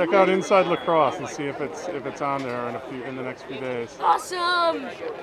check out Inside Lacrosse and see if it's if it's on there in a few in the next few days. Awesome!